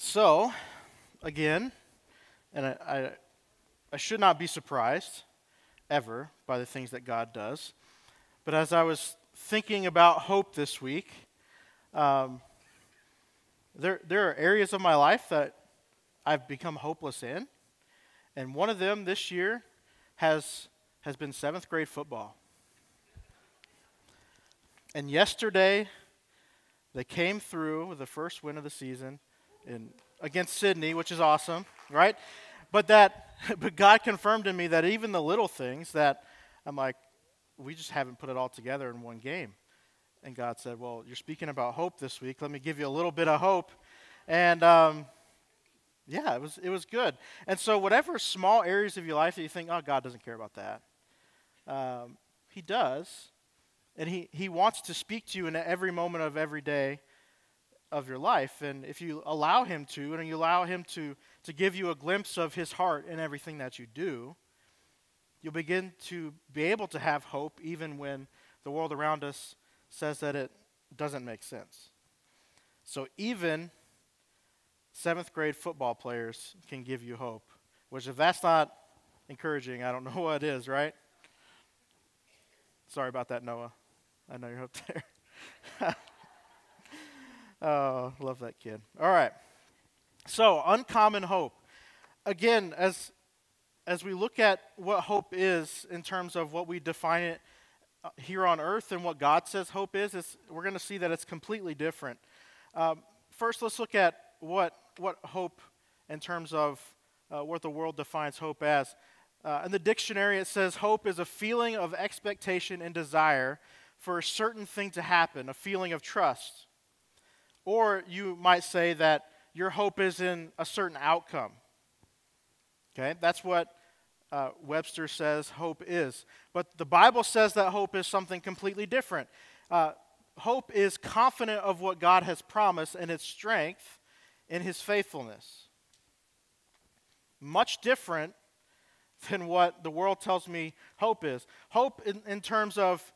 So, again, and I, I, I, should not be surprised ever by the things that God does, but as I was thinking about hope this week, um, there, there are areas of my life that I've become hopeless in, and one of them this year has, has been seventh grade football. And yesterday, they came through with the first win of the season in, against Sidney, which is awesome, right? But that, but God confirmed to me that even the little things that I'm like, we just haven't put it all together in one game. And God said, Well, you're speaking about hope this week. Let me give you a little bit of hope. And um, yeah, it was, it was good. And so, whatever small areas of your life that you think, oh, God doesn't care about that, um, He does. And he, he wants to speak to you in every moment of every day of your life. And if you allow Him to, and you allow Him to, to give you a glimpse of His heart in everything that you do, you'll begin to be able to have hope even when the world around us says that it doesn't make sense. So even seventh grade football players can give you hope, which if that's not encouraging, I don't know what is, right? Sorry about that, Noah. I know you're up there. Oh, love that kid. All right. So, uncommon hope. Again, as as we look at what hope is in terms of what we define it uh, here on earth and what God says hope is, we're going to see that it's completely different. Um, first, let's look at what what hope in terms of uh, what the world defines hope as. Uh, in the dictionary, it says hope is a feeling of expectation and desire for a certain thing to happen, a feeling of trust. Or you might say that your hope is in a certain outcome. Okay, that's what uh, Webster says hope is. But the Bible says that hope is something completely different. Uh, hope is confident of what God has promised and its strength in his faithfulness. Much different than what the world tells me hope is. Hope, in, in terms of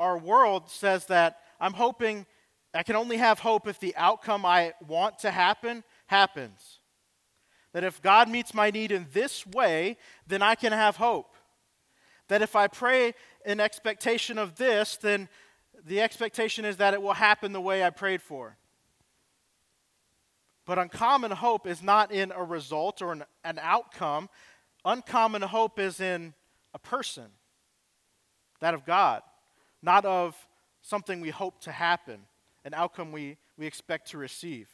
our world, says that I'm hoping I can only have hope if the outcome I want to happen happens. That if God meets my need in this way, then I can have hope. That if I pray in expectation of this, then the expectation is that it will happen the way I prayed for. But uncommon hope is not in a result or an, an outcome. Uncommon hope is in a person, that of God, not of something we hope to happen an outcome we, we expect to receive.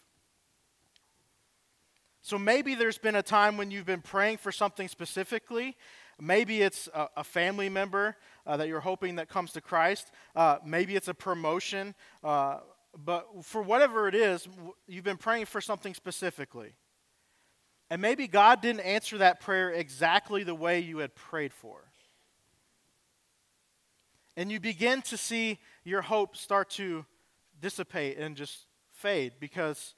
So maybe there's been a time when you've been praying for something specifically. Maybe it's a, a family member uh, that you're hoping that comes to Christ. Uh, maybe it's a promotion. Uh, but for whatever it is, you've been praying for something specifically. And maybe God didn't answer that prayer exactly the way you had prayed for. And you begin to see your hope start to dissipate and just fade because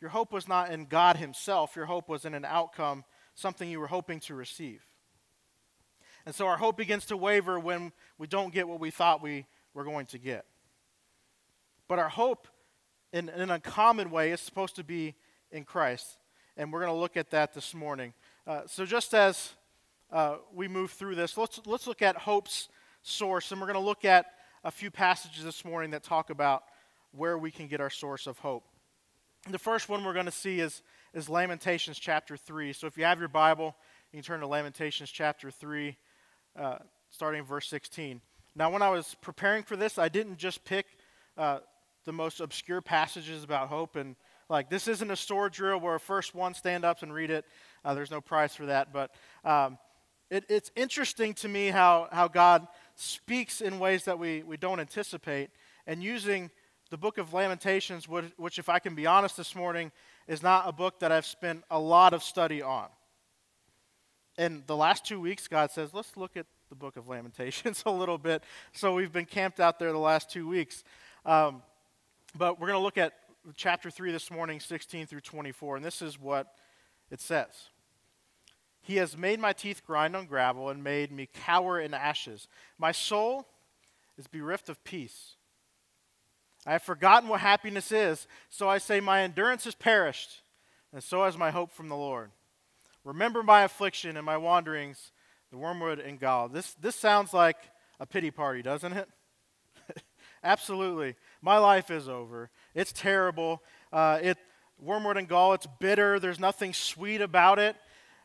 your hope was not in God Himself, your hope was in an outcome, something you were hoping to receive. And so our hope begins to waver when we don't get what we thought we were going to get. But our hope, in, in a common way, is supposed to be in Christ. And we're going to look at that this morning. Uh, so, just as uh, we move through this, let's, let's look at hope's source. And we're going to look at a few passages this morning that talk about where we can get our source of hope. The first one we're going to see is, is Lamentations chapter 3. So if you have your Bible, you can turn to Lamentations chapter 3, uh, starting verse 16. Now, when I was preparing for this, I didn't just pick uh, the most obscure passages about hope and like this isn't a sword drill where first one stand up and read it. Uh, there's no prize for that, but um, it, it's interesting to me how, how God speaks in ways that we, we don't anticipate and using the book of Lamentations, which, if I can be honest this morning, is not a book that I've spent a lot of study on. In the last two weeks, God says, let's look at the book of Lamentations a little bit. So we've been camped out there the last two weeks. Um, but we're going to look at chapter 3 this morning, 16 through 24, and this is what it says. He has made my teeth grind on gravel and made me cower in ashes. My soul is bereft of peace. I have forgotten what happiness is, so I say, My endurance has perished. and so has my hope from the Lord. Remember my affliction and my wanderings, the wormwood and gall. This, this sounds like a pity party, doesn't it? Absolutely. My life is over. It's terrible. Uh, it, wormwood and gall, it's bitter. There's nothing sweet about it.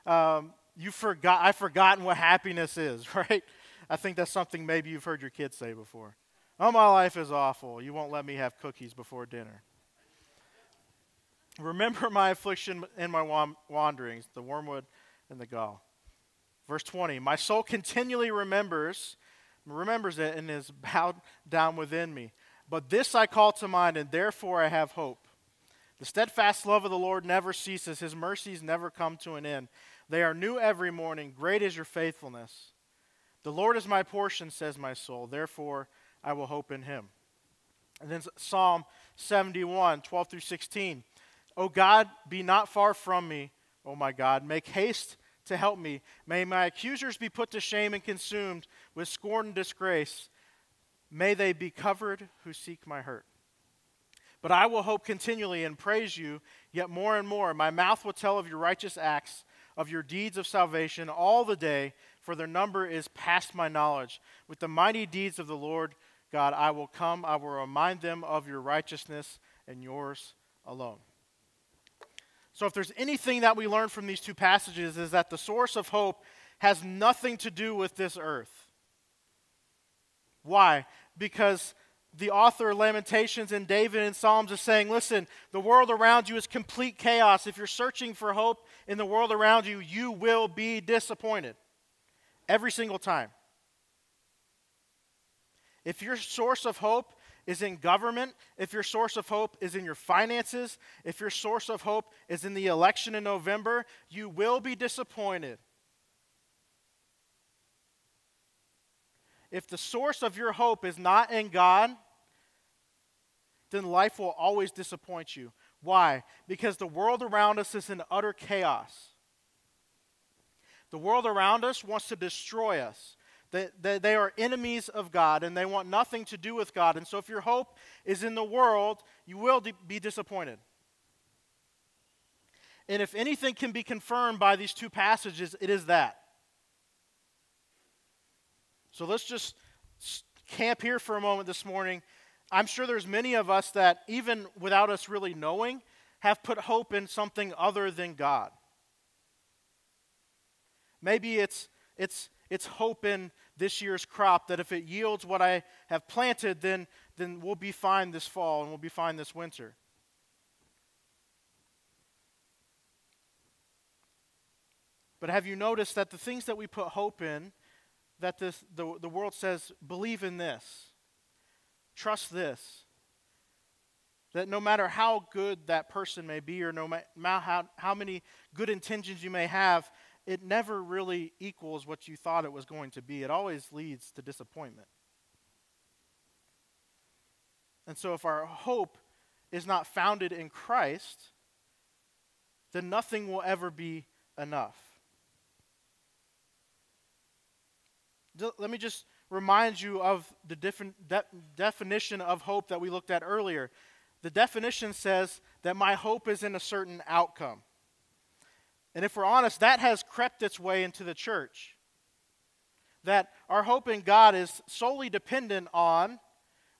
Um, you forgot, I've forgotten what happiness is, right? I think that's something maybe you've heard your kids say before. Oh, my life is awful. You won't let me have cookies before dinner. Remember my affliction and my wanderings, the wormwood and the gall. Verse 20 My soul continually remembers, remembers it, and is bowed down within me. But this I call to mind, and therefore I have hope. The steadfast love of the Lord never ceases, his mercies never come to an end. They are new every morning. Great is your faithfulness. The Lord is my portion, says my soul. Therefore I will hope in him. And then Psalm 71, 12 through 16. O God, be not far from me, O my God. Make haste to help me. May my accusers be put to shame and consumed with scorn and disgrace. May they be covered who seek my hurt. But I will hope continually and praise you yet more and more. My mouth will tell of your righteous acts, of your deeds of salvation all the day, for their number is past my knowledge. With the mighty deeds of the Lord God, I will come. I will remind them of your righteousness and yours alone. So, if there's anything that we learn from these two passages, is that the source of hope has nothing to do with this earth. Why? Because the author of Lamentations and David in Psalms is saying, listen, the world around you is complete chaos. If you're searching for hope in the world around you, you will be disappointed every single time. If your source of hope is in government, if your source of hope is in your finances, if your source of hope is in the election in November, you will be disappointed. If the source of your hope is not in God, then life will always disappoint you. Why? Because the world around us is in utter chaos. The world around us wants to destroy us. They, they, are enemies of God and they want nothing to do with God. And so, if your hope is in the world, you will be disappointed. And if anything can be confirmed by these two passages, it is that. So let's just camp here for a moment this morning. I'm sure there's many of us that, even without us really knowing, have put hope in something other than God. Maybe it's, it's, it's hope in this year's crop that if it yields what I have planted, then, then we'll be fine this fall and we'll be fine this winter. But have you noticed that the things that we put hope in, that this, the, the world says, believe in this, trust this, that no matter how good that person may be or no matter how, how many good intentions you may have, it never really equals what you thought it was going to be. It always leads to disappointment. And so, if our hope is not founded in Christ, then nothing will ever be enough. Let me just remind you of the de- definition of hope that we looked at earlier. The definition says that my hope is in a certain outcome. And if we're honest, that has crept its way into the church. That our hope in God is solely dependent on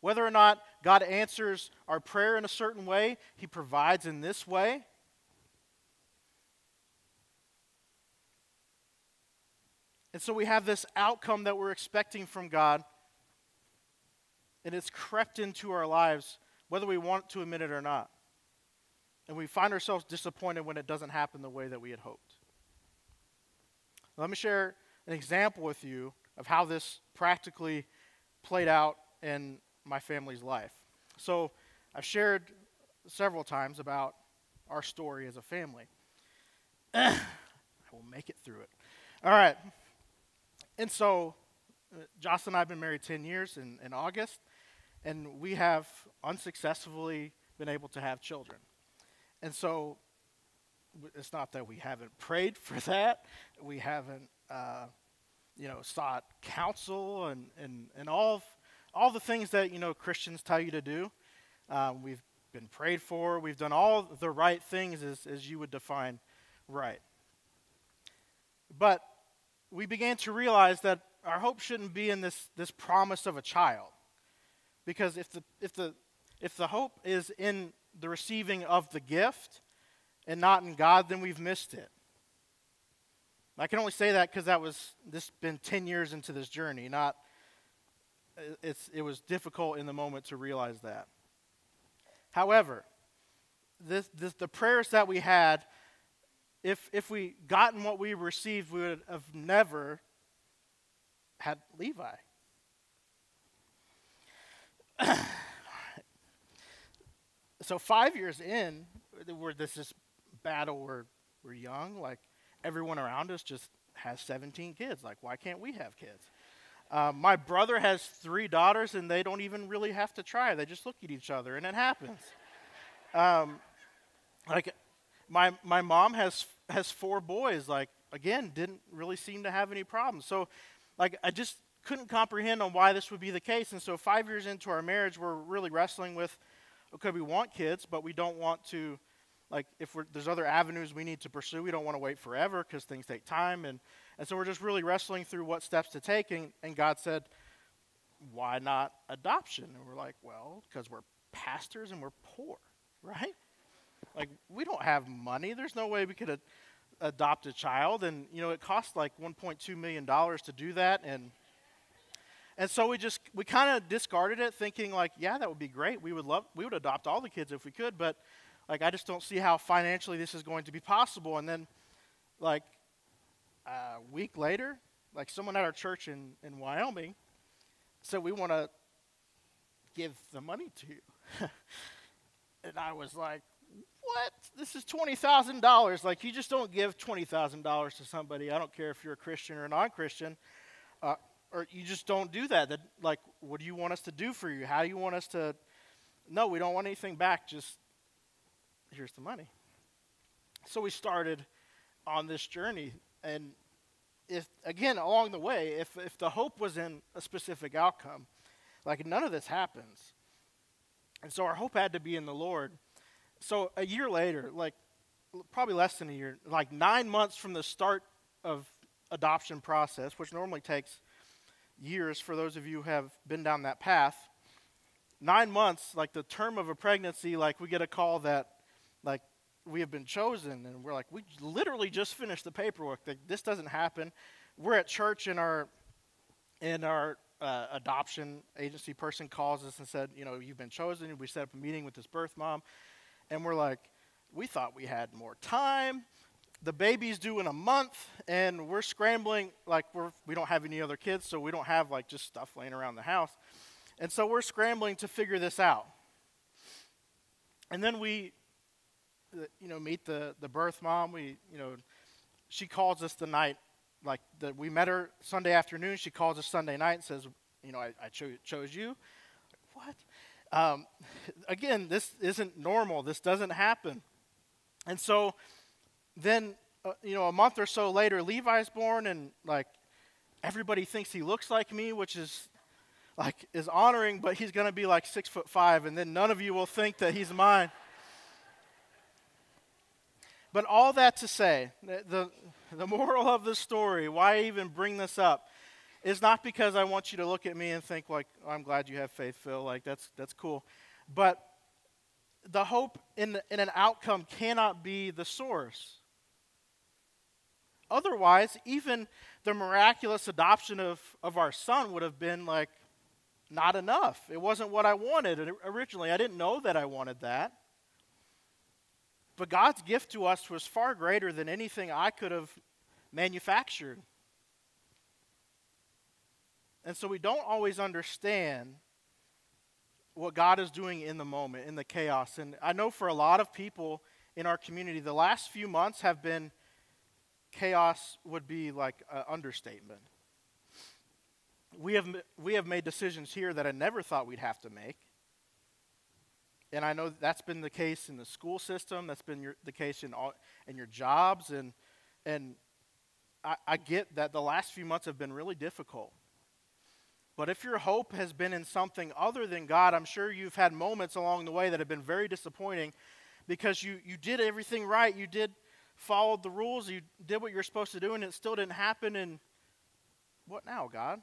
whether or not God answers our prayer in a certain way, He provides in this way. And so we have this outcome that we're expecting from God, and it's crept into our lives, whether we want to admit it or not and we find ourselves disappointed when it doesn't happen the way that we had hoped. Let me share an example with you of how this practically played out in my family's life. So, I've shared several times about our story as a family. I will make it through it. All right. And so, uh, Joss and I have been married 10 years in, in August, and we have unsuccessfully been able to have children. And so it's not that we haven't prayed for that, we haven't, uh, you know, sought counsel and, and, and all, of, all the things that, you know, Christians tell you to do. Um, we've been prayed for. We've done all the right things as, as you would define right. But we began to realize that our hope shouldn't be in this, this promise of a child. Because if the, if, the, if the hope is in the receiving of the gift and not in God, then we've missed it. I can only say that because that was this been 10 years into this journey, not it's, it was difficult in the moment to realize that. However, this, this, the prayers that we had, if, if we gotten what we received, we would have never had Levi. so five years in, where this is battle, we're, we're young, like everyone around us just has 17 kids. Like, why can't we have kids? Um, my brother has three daughters, and they don't even really have to try. They just look at each other, and it happens. Um, like, my my mom has has four boys. Like, again, didn't really seem to have any problems. So, like, I just couldn't comprehend on why this would be the case. And so, five years into our marriage, we're really wrestling with, okay, we want kids, but we don't want to like if there's other avenues we need to pursue we don't want to wait forever because things take time and, and so we're just really wrestling through what steps to take and, and god said why not adoption? And we're like well because we're pastors and we're poor right? Like we don't have money. There's no way we could adopt a child and you know it costs like 1.2 million dollars to do that and and so we just we kind of discarded it thinking like yeah that would be great we would love we would adopt all the kids if we could but like, I just don't see how financially this is going to be possible. And then, like, a week later, like, someone at our church in, in Wyoming said, We want to give the money to you. and I was like, What? This is $20,000. Like, you just don't give $20,000 to somebody. I don't care if you're a Christian or a non Christian. Uh, or you just don't do that. that. Like, what do you want us to do for you? How do you want us to? No, we don't want anything back. Just here's the money. So we started on this journey. And if, again, along the way, if, if the hope was in a specific outcome, like none of this happens. And so our hope had to be in the Lord. So a year later, like probably less than a year, like nine months from the start of adoption process, which normally takes years for those of you who have been down that path, nine months, like the term of a pregnancy, like we get a call that like we have been chosen and we're like we literally just finished the paperwork. Like, this doesn't happen. We're at church and our and our uh, adoption agency person calls us and said you know you've been chosen. We set up a meeting with this birth mom. And we're like we thought we had more time the baby's due in a month and we're scrambling like we're we don't have any other kids so we don't have like just stuff laying around the house and so we're scrambling to figure this out and then we you know, meet the, the birth mom. We, you know, she calls us the night, like, the, we met her Sunday afternoon. She calls us Sunday night and says, you know, I, I cho- chose you. What? Um, again, this isn't normal. This doesn't happen. And so then, uh, you know, a month or so later, Levi's born, and like everybody thinks he looks like me, which is like is honoring, but he's going to be like six foot five, and then none of you will think that he's mine. But all that to say, the, the moral of the story, why even bring this up, is not because I want you to look at me and think, like, oh, I'm glad you have faith, Phil. Like, that's, that's cool. But the hope in, in an outcome cannot be the source. Otherwise, even the miraculous adoption of, of our son would have been like not enough. It wasn't what I wanted originally. I didn't know that I wanted that. But God's gift to us was far greater than anything I could have manufactured. And so we don't always understand what God is doing in the moment, in the chaos. And I know for a lot of people in our community, the last few months have been chaos, would be like an understatement. We have, we have made decisions here that I never thought we'd have to make. And I know that's been the case in the school system. That's been your, the case in all in your jobs, and and I, I get that the last few months have been really difficult. But if your hope has been in something other than God, I'm sure you've had moments along the way that have been very disappointing because you, you did everything right. You did follow the rules. You did what you're supposed to do, and it still didn't happen. And what now, God?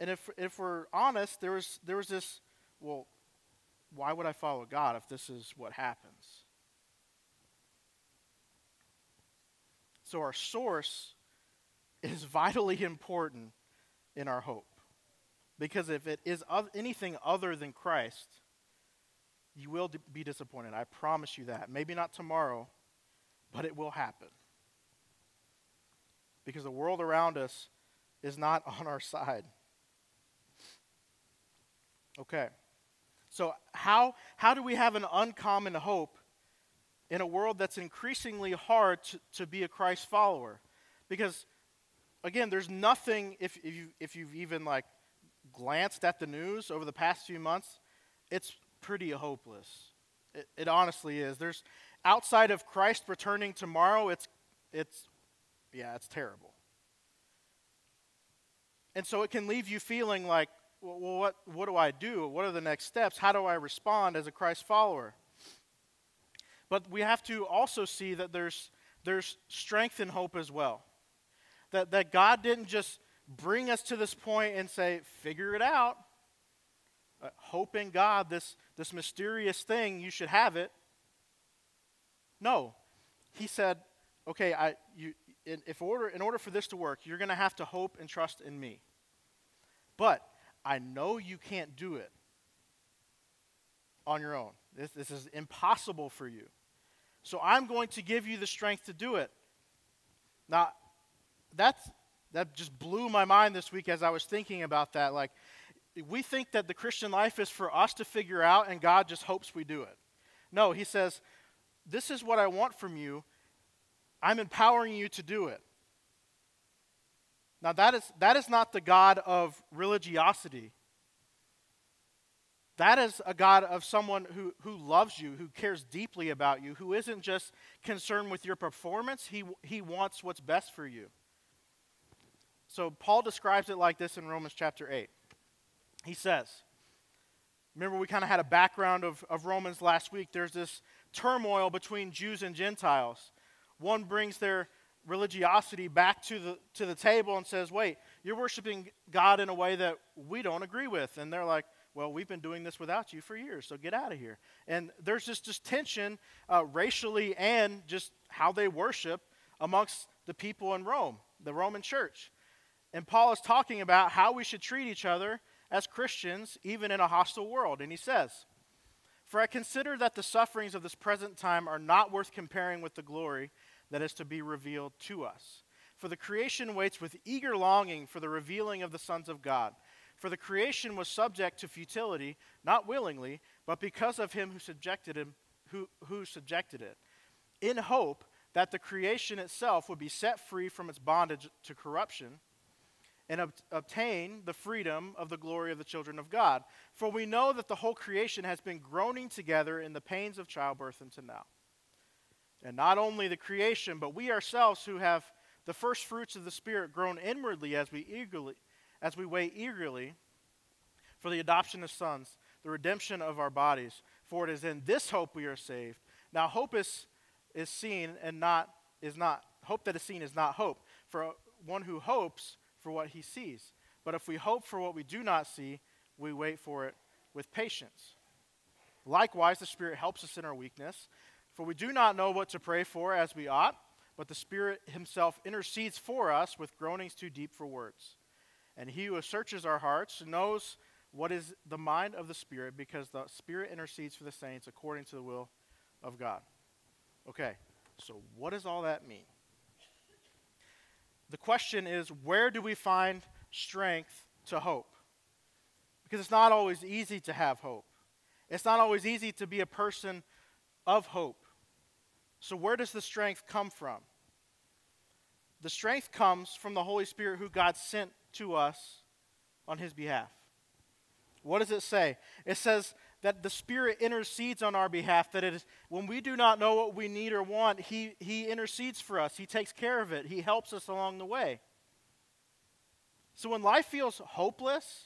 And if, if we're honest, there was, there was this, well, why would I follow God if this is what happens? So our source is vitally important in our hope. Because if it is anything other than Christ, you will be disappointed. I promise you that. Maybe not tomorrow, but it will happen. Because the world around us is not on our side. Okay. So, how, how do we have an uncommon hope in a world that's increasingly hard to, to be a Christ follower? Because, again, there's nothing, if, if, you, if you've even like glanced at the news over the past few months, it's pretty hopeless. It, it honestly is. There's outside of Christ returning tomorrow, it's it's yeah, it's terrible. And so it can leave you feeling like, well, what what do I do? What are the next steps? How do I respond as a Christ follower? But we have to also see that there's there's strength and hope as well. That that God didn't just bring us to this point and say, figure it out. Uh, hope in God, this, this mysterious thing, you should have it. No. He said, okay, I, you, in, if order, in order for this to work, you're going to have to hope and trust in me. But I know you can't do it on your own. This, this is impossible for you. So I'm going to give you the strength to do it. Now, that's, that just blew my mind this week as I was thinking about that. Like, we think that the Christian life is for us to figure out and God just hopes we do it. No, He says, This is what I want from you. I'm empowering you to do it. Now, that is, that is not the God of religiosity. That is a God of someone who, who loves you, who cares deeply about you, who isn't just concerned with your performance. He, he wants what's best for you. So Paul describes it like this in Romans chapter 8. He says, Remember, we kind of had a background of, of Romans last week. There's this turmoil between Jews and Gentiles. One brings their religiosity back to the, to the table and says, Wait, you're worshiping God in a way that we don't agree with. And they're like, Well, we've been doing this without you for years, so get out of here. And there's just this tension uh, racially and just how they worship amongst the people in Rome, the Roman church. And Paul is talking about how we should treat each other as Christians, even in a hostile world. And he says, For I consider that the sufferings of this present time are not worth comparing with the glory that is to be revealed to us. For the creation waits with eager longing for the revealing of the sons of God. For the creation was subject to futility, not willingly, but because of him who subjected him, who, who subjected it, in hope that the creation itself would be set free from its bondage to corruption and ob- obtain the freedom of the glory of the children of God. For we know that the whole creation has been groaning together in the pains of childbirth until now. And not only the creation, but we ourselves who have the first fruits of the Spirit groan inwardly as we eagerly as we wait eagerly for the adoption of sons, the redemption of our bodies. For it is in this hope we are saved. Now hope is is seen and not is not hope that is seen is not hope. For one who hopes for what he sees. But if we hope for what we do not see, we wait for it with patience. Likewise, the Spirit helps us in our weakness, for we do not know what to pray for as we ought, but the Spirit Himself intercedes for us with groanings too deep for words. And He who searches our hearts knows what is the mind of the Spirit, because the Spirit intercedes for the saints according to the will of God. Okay, so what does all that mean? The question is where do we find strength to hope? Because it's not always easy to have hope. It's not always easy to be a person of hope. So, where does the strength come from? The strength comes from the Holy Spirit who God sent to us on his behalf. What does it say? It says that the Spirit intercedes on our behalf, that it is when we do not know what we need or want, He, he intercedes for us. He takes care of it. He helps us along the way. So when life feels hopeless,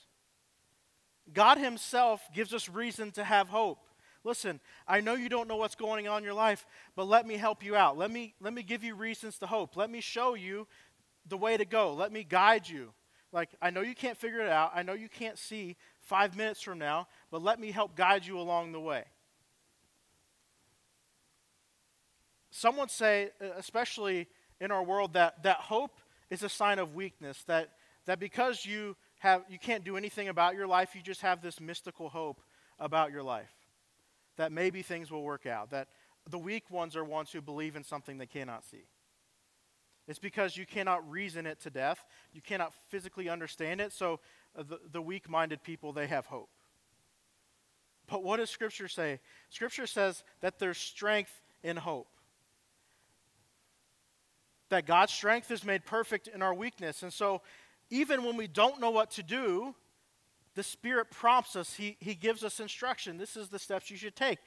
God Himself gives us reason to have hope. Listen, I know you don't know what's going on in your life, but let me help you out. Let me, let me give you reasons to hope. Let me show you the way to go. Let me guide you. Like, I know you can't figure it out. I know you can't see five minutes from now, but let me help guide you along the way. Some would say, especially in our world, that, that hope is a sign of weakness, that, that because you, have, you can't do anything about your life, you just have this mystical hope about your life that maybe things will work out, that the weak ones are ones who believe in something they cannot see. It's because you cannot reason it to death. You cannot physically understand it. So the, the weak minded people, they have hope. But what does Scripture say? Scripture says that there's strength in hope. That God's strength is made perfect in our weakness. And so even when we don't know what to do, the Spirit prompts us, He, he gives us instruction. This is the steps you should take.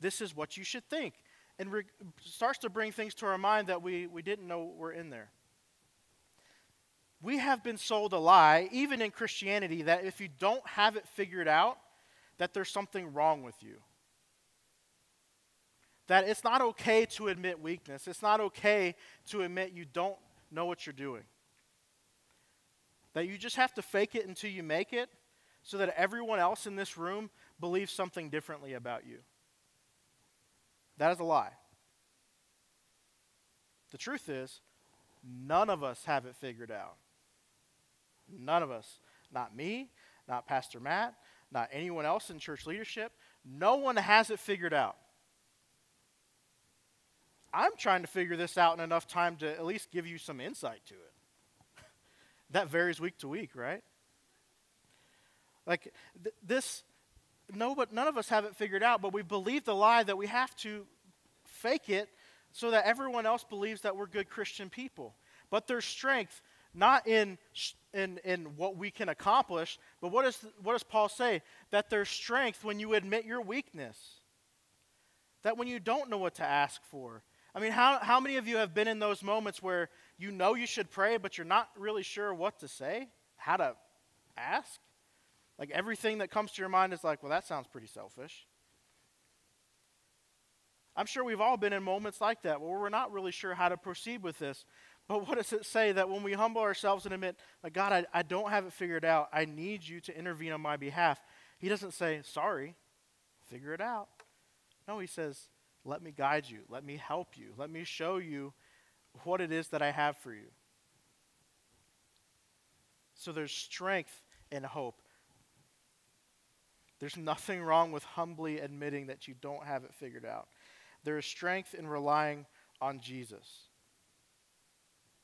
This is what you should think. And re- starts to bring things to our mind that we, we didn't know were in there. We have been sold a lie, even in Christianity, that if you don't have it figured out, that there's something wrong with you. That it's not okay to admit weakness. It's not okay to admit you don't know what you're doing. That you just have to fake it until you make it so that everyone else in this room believes something differently about you. That is a lie. The truth is, none of us have it figured out. None of us. Not me, not Pastor Matt, not anyone else in church leadership. No one has it figured out. I'm trying to figure this out in enough time to at least give you some insight to it. that varies week to week, right? Like th- this, no, but none of us have it figured out, but we believe the lie that we have to fake it so that everyone else believes that we're good Christian people. But there's strength not in, in, in what we can accomplish, but what, is, what does Paul say? That there's strength when you admit your weakness. That when you don't know what to ask for. I mean, how, how many of you have been in those moments where you know you should pray, but you're not really sure what to say, how to ask? Like everything that comes to your mind is like, well, that sounds pretty selfish. I'm sure we've all been in moments like that where we're not really sure how to proceed with this. But what does it say that when we humble ourselves and admit, like, God, I, I don't have it figured out, I need you to intervene on my behalf? He doesn't say, sorry, figure it out. No, he says, let me guide you, let me help you, let me show you what it is that I have for you. So there's strength in hope. There's nothing wrong with humbly admitting that you don't have it figured out. There is strength in relying on Jesus.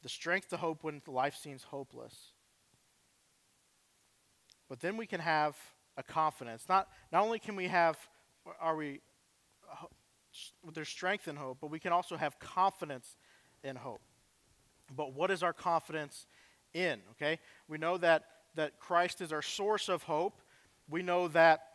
The strength to hope when life seems hopeless. But then we can have a confidence. Not, not only can we have, are we, there's strength in hope, but we can also have confidence in hope. But what is our confidence in? Okay? We know that, that Christ is our source of hope we know that,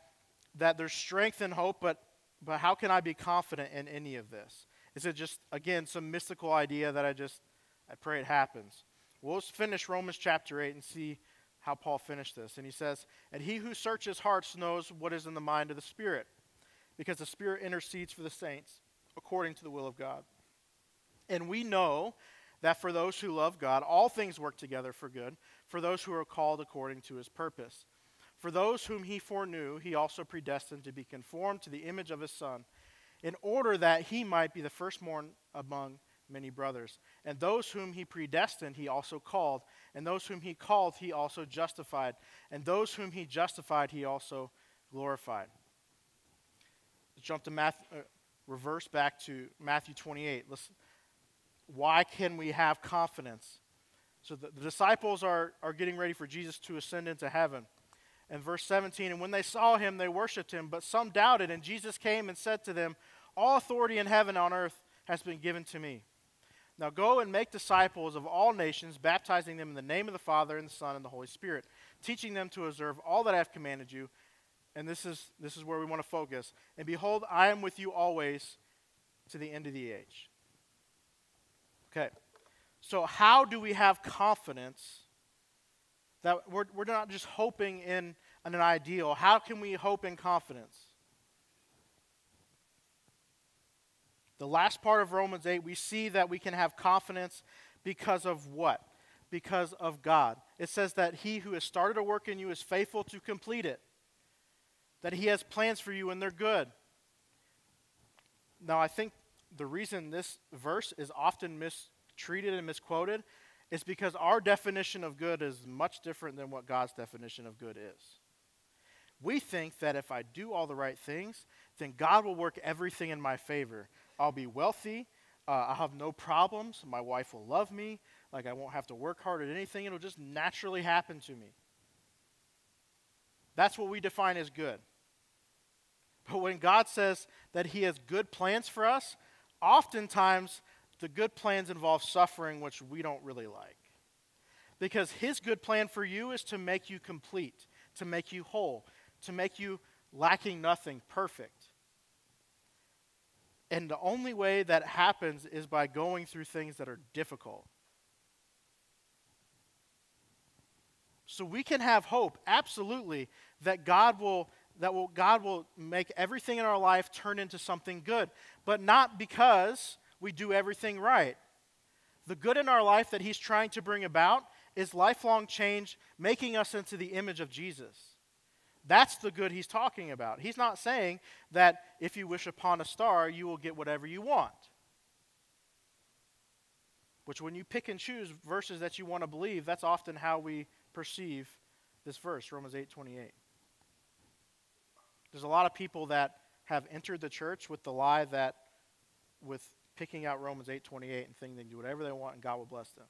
that there's strength in hope, but, but how can I be confident in any of this? Is it just, again, some mystical idea that I just, I pray it happens? We'll finish Romans chapter 8 and see how Paul finished this. And he says, And he who searches hearts knows what is in the mind of the Spirit, because the Spirit intercedes for the saints according to the will of God. And we know that for those who love God, all things work together for good, for those who are called according to his purpose. For those whom he foreknew, he also predestined to be conformed to the image of his Son, in order that he might be the firstborn among many brothers. And those whom he predestined, he also called. And those whom he called, he also justified. And those whom he justified, he also glorified. Let's jump to Matthew, uh, reverse back to Matthew 28. Let's, why can we have confidence? So the, the disciples are, are getting ready for Jesus to ascend into heaven. And verse 17, and when they saw him, they worshipped him, but some doubted. And Jesus came and said to them, All authority in heaven and on earth has been given to me. Now go and make disciples of all nations, baptizing them in the name of the Father, and the Son, and the Holy Spirit, teaching them to observe all that I have commanded you. And this is, this is where we want to focus. And behold, I am with you always to the end of the age. Okay. So, how do we have confidence That we're, we're not just hoping in, an ideal. How can we hope in confidence? The last part of Romans 8, we see that we can have confidence because of what? Because of God. It says that he who has started a work in you is faithful to complete it, that he has plans for you and they're good. Now, I think the reason this verse is often mistreated and misquoted is because our definition of good is much different than what God's definition of good is. We think that if I do all the right things, then God will work everything in my favor. I'll be wealthy. Uh, I'll have no problems. My wife will love me. Like, I won't have to work hard at anything. It'll just naturally happen to me. That's what we define as good. But when God says that He has good plans for us, oftentimes the good plans involve suffering, which we don't really like. Because His good plan for you is to make you complete, to make you whole, to make you lacking nothing, perfect. And the only way that happens is by going through things that are difficult. So we can have hope, absolutely, that God will that will, God will make everything in our life turn into something good, but not because we do everything right. The good in our life that He's trying to bring about is lifelong change, making us into the image of Jesus. That's the good he's talking about. He's not saying that if you wish upon a star, you will get whatever you want. Which, when you pick and choose verses that you want to believe, that's often how we perceive this verse, Romans 8 28. There's a lot of people that have entered the church with the lie that with picking out Romans 8 28 and thinking they can do whatever they want and God will bless them.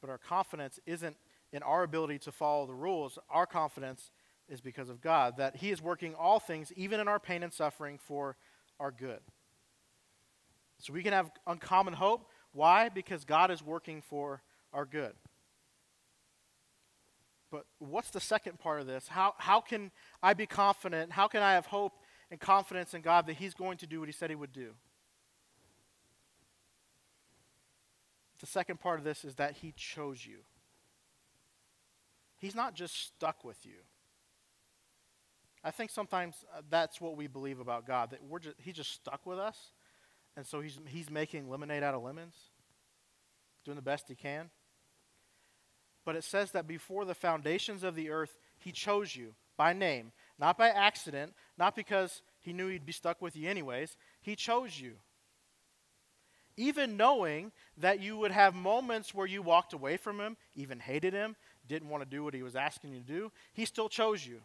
But our confidence isn't in our ability to follow the rules. Our confidence is because of God, that He is working all things, even in our pain and suffering, for our good. So we can have uncommon hope. Why? Because God is working for our good. But what's the second part of this? How, how can I be confident? How can I have hope and confidence in God that He's going to do what He said He would do? The second part of this is that He chose you. He's not just stuck with you. I think sometimes uh, that's what we believe about God, that we're just, he's just stuck with us, and so he's, he's making lemonade out of lemons, doing the best he can. But it says that before the foundations of the earth, he chose you by name, not by accident, not because he knew he'd be stuck with you anyways. He chose you. Even knowing that you would have moments where you walked away from him, even hated him, didn't want to do what he was asking you to do, he still chose you.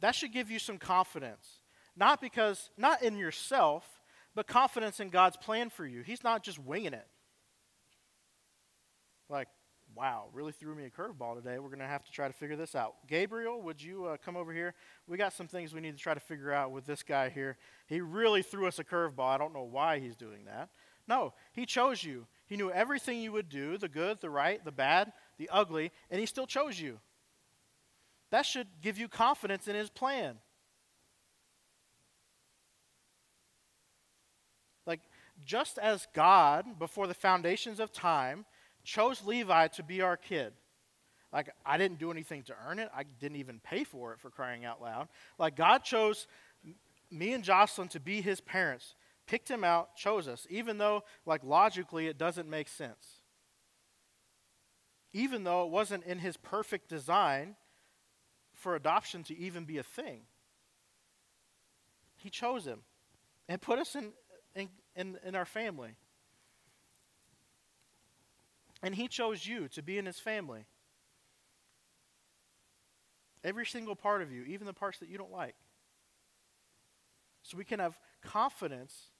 That should give you some confidence. Not because, not in yourself, but confidence in God's plan for you. He's not just winging it. Like, wow, really threw me a curveball today. We're going to have to try to figure this out. Gabriel, would you uh, come over here? We got some things we need to try to figure out with this guy here. He really threw us a curveball. I don't know why he's doing that. No, he chose you. He knew everything you would do the good, the right, the bad, the ugly, and He still chose you. That should give you confidence in His plan. Like, just as God, before the foundations of time, chose Levi to be our kid. Like, I didn't do anything to earn it. I didn't even pay for it for crying out loud. Like, God chose me and Jocelyn to be his parents picked him out, chose us, even though, like, logically it doesn't make sense. Even though it wasn't in his perfect design for adoption to even be a thing. He chose him and put us in, in, in, in our family. And he chose you to be in his family. Every single part of you, even the parts that you don't like. So we can have confidence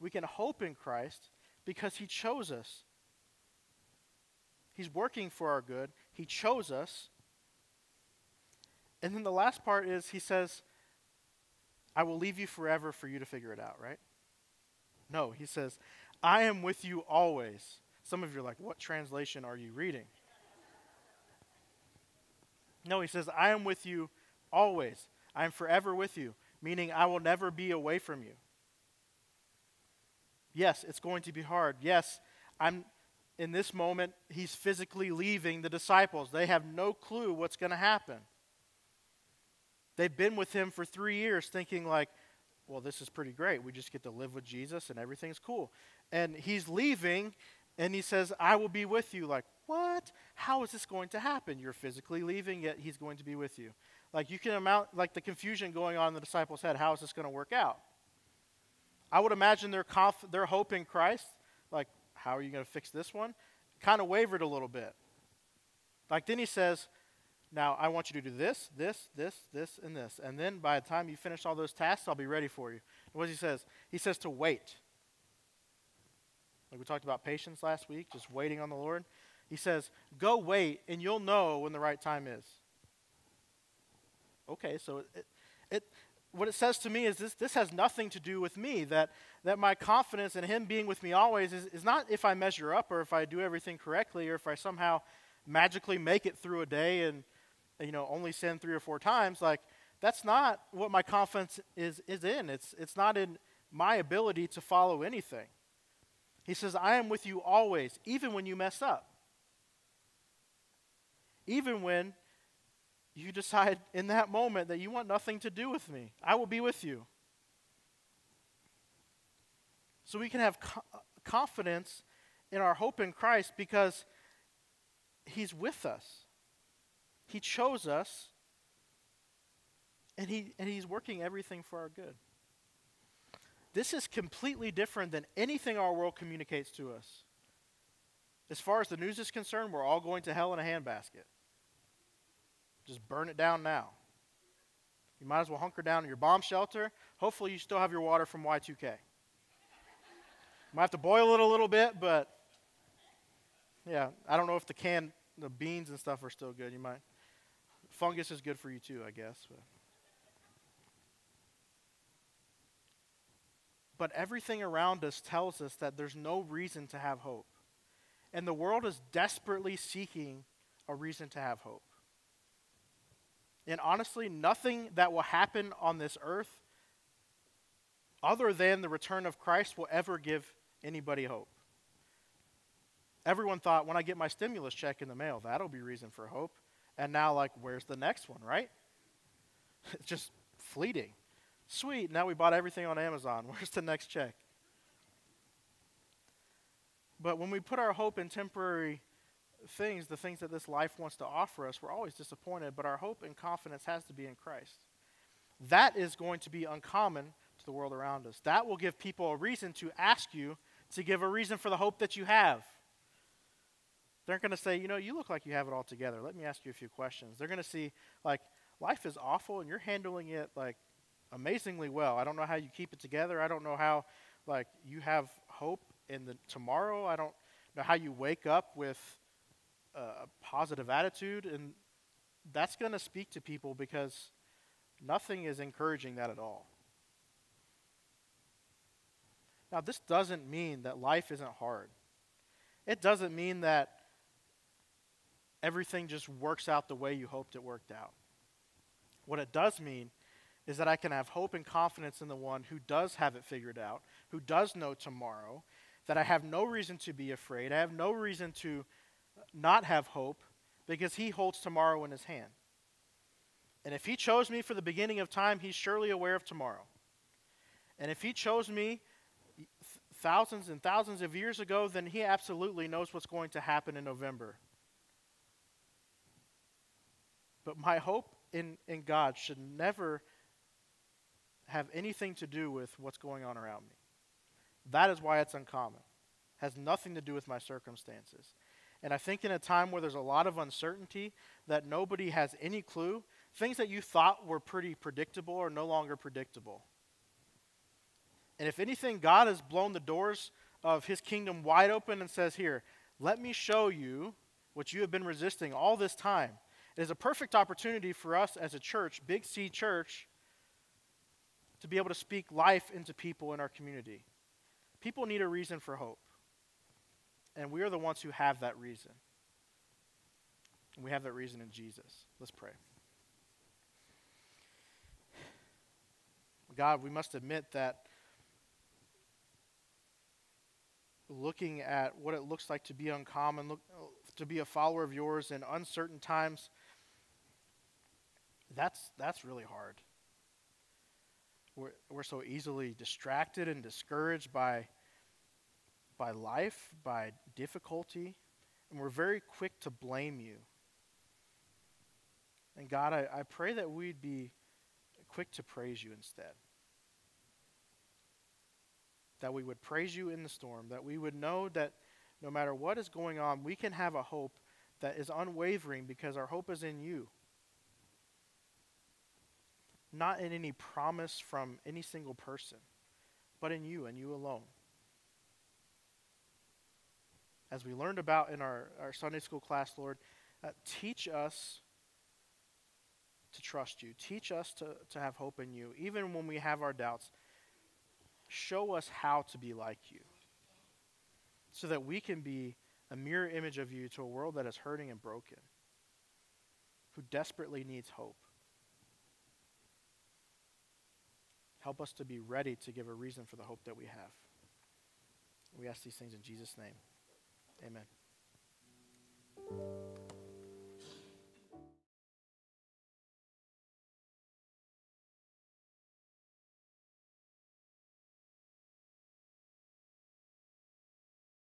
we can hope in Christ because he chose us. He's working for our good. He chose us. And then the last part is he says, I will leave you forever for you to figure it out, right? No, he says, I am with you always. Some of you are like, what translation are you reading? No, he says, I am with you always. I am forever with you, meaning I will never be away from you. Yes, it's going to be hard. Yes, I'm in this moment, he's physically leaving the disciples. They have no clue what's going to happen. They've been with him for three years thinking, like, well, this is pretty great. We just get to live with Jesus and everything's cool. And he's leaving and he says, I will be with you. Like, what? How is this going to happen? You're physically leaving, yet he's going to be with you. Like, you can amount, like, the confusion going on in the disciples' head. How is this going to work out? I would imagine their, conf- their hope in Christ, like, how are you going to fix this one? Kind of wavered a little bit. Like, then he says, now I want you to do this, this, this, this, and this. And then by the time you finish all those tasks, I'll be ready for you. And what he says? He says to wait. Like we talked about patience last week, just waiting on the Lord. He says, Go wait, and you'll know when the right time is. Okay, so it, it, what it says to me is this, this has nothing to do with me. That, that my confidence in Him being with me always is, is not if I measure up or if I do everything correctly or if I somehow magically make it through a day and you know only sin three or four times. Like that's not what my confidence is, is in. It's, it's not in my ability to follow anything. He says, I am with you always, even when you mess up. Even when you decide in that moment that you want nothing to do with me, I will be with you. So we can have co- confidence in our hope in Christ because He's with us. He chose us, and, he, and He's working everything for our good. This is completely different than anything our world communicates to us. As far as the news is concerned, we're all going to hell in a handbasket. Just burn it down now. You might as well hunker down in your bomb shelter. Hopefully, you still have your water from Y2K. might have to boil it a little bit, but yeah, I don't know if the canned the beans and stuff are still good. You might fungus is good for you too, I guess. But. But everything around us tells us that there's no reason to have hope. And the world is desperately seeking a reason to have hope. And honestly, nothing that will happen on this earth other than the return of Christ will ever give anybody hope. Everyone thought when I get my stimulus check in the mail, that'll be reason for hope. And now, like, where's the next one, right? It's just fleeting. Sweet, now we bought everything on Amazon. Where's the next check? But when we put our hope in temporary things, the things that this life wants to offer us, we're always disappointed, but our hope and confidence has to be in Christ. That is going to be uncommon to the world around us. That will give people a reason to ask you to give a reason for the hope that you have. They're going to say, you know, you look like you have it all together. Let me ask you a few questions. They're going to see, like, life is awful and you're handling it, like, amazingly well. I don't know how you keep it together. I don't know how like you have hope in the tomorrow. I don't know how you wake up with a positive attitude and that's going to speak to people because nothing is encouraging that at all. Now, this doesn't mean that life isn't hard. It doesn't mean that everything just works out the way you hoped it worked out. What it does mean is that I can have hope and confidence in the one who does have it figured out, who does know tomorrow, that I have no reason to be afraid. I have no reason to not have hope because he holds tomorrow in his hand. And if he chose me for the beginning of time, he's surely aware of tomorrow. And if he chose me thousands and thousands of years ago, then he absolutely knows what's going to happen in November. But my hope in, in God should never have anything to do with what's going on around me. That is why it's uncommon. Has nothing to do with my circumstances. And I think in a time where there's a lot of uncertainty, that nobody has any clue, things that you thought were pretty predictable are no longer predictable. And if anything, God has blown the doors of his kingdom wide open and says, Here, let me show you what you have been resisting all this time. It is a perfect opportunity for us as a church, Big C Church, to be able to speak life into people in our community. People need a reason for hope. And we are the ones who have that reason. And we have that reason in Jesus. Let's pray. God, we must admit that looking at what it looks like to be uncommon, look, to be a follower of yours in uncertain times, that's, that's really hard. We're, we're so easily distracted and discouraged by, by life, by difficulty, and we're very quick to blame you. And God, I, I pray that we'd be quick to praise you instead. That we would praise you in the storm, that we would know that no matter what is going on, we can have a hope that is unwavering because our hope is in you. Not in any promise from any single person, but in you and you alone. As we learned about in our, our Sunday school class, Lord, uh, teach us to trust you. Teach us to, to have hope in you, even when we have our doubts. Show us how to be like you so that we can be a mirror image of you to a world that is hurting and broken, who desperately needs hope. Help us to be ready to give a reason for the hope that we have. We ask these things in Jesus' name. Amen.